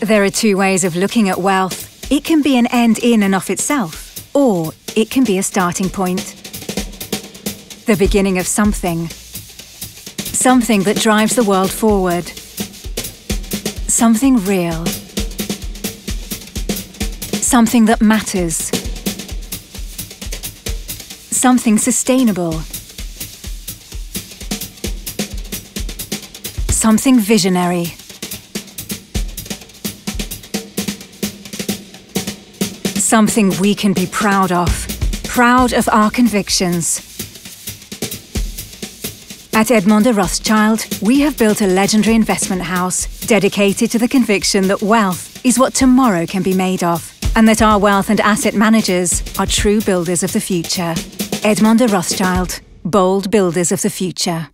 There are two ways of looking at wealth. It can be an end in and of itself, or it can be a starting point. The beginning of something. Something that drives the world forward. Something real. Something that matters. Something sustainable. Something visionary. Something we can be proud of. Proud of our convictions. At Edmond de Rothschild, we have built a legendary investment house dedicated to the conviction that wealth is what tomorrow can be made of, and that our wealth and asset managers are true builders of the future. Edmond de Rothschild, bold builders of the future.